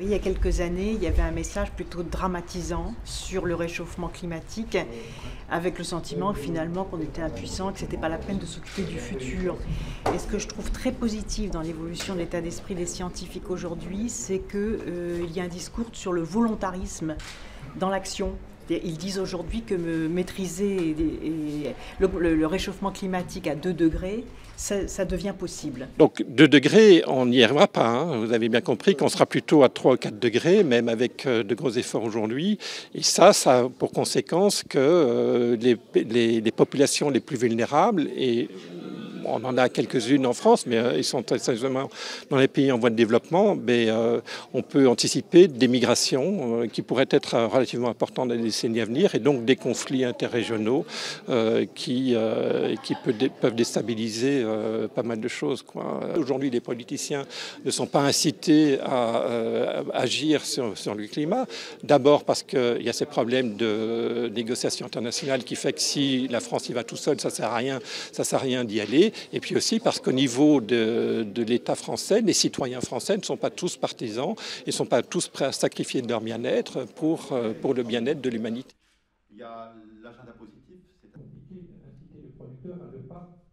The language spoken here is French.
Il y a quelques années, il y avait un message plutôt dramatisant sur le réchauffement climatique, avec le sentiment finalement qu'on était impuissant, que ce n'était pas la peine de s'occuper du futur. Et ce que je trouve très positif dans l'évolution de l'état d'esprit des scientifiques aujourd'hui, c'est qu'il euh, y a un discours sur le volontarisme dans l'action ils disent aujourd'hui que maîtriser le, réchauffement climatique à 2 degrés, ça, devient possible. Donc 2 degrés, on n'y arrivera pas. Hein. Vous avez bien compris qu'on sera plutôt à 3 ou 4 degrés, même avec euh, de gros efforts aujourd'hui. Et ça, ça a pour conséquence que euh, les, les populations les plus vulnérables, et on en a quelques-unes en France, mais euh, ils sont essentiellement dans les pays en voie de développement. Mais euh, on peut anticiper des migrations euh, qui pourraient être relativement importantes dans les décennies à venir et donc des conflits interrégionaux qui, peuvent déstabiliser pas mal de choses. Aujourd'hui, les politiciens ne sont pas incités à, agir sur, sur, le climat. D'abord parce qu'il y a ces problèmes de négociation internationale qui fait que si la France y va tout seul, ça ne sert à rien, ça sert à rien d'y aller et puis aussi parce qu'au niveau de, l'État français, les citoyens français ne sont pas tous partisans et ne sont pas tous prêts à sacrifier leur bien-être pour, euh, pour le bien-être de l'humanité. Il y a l'agenda positif, producteur pas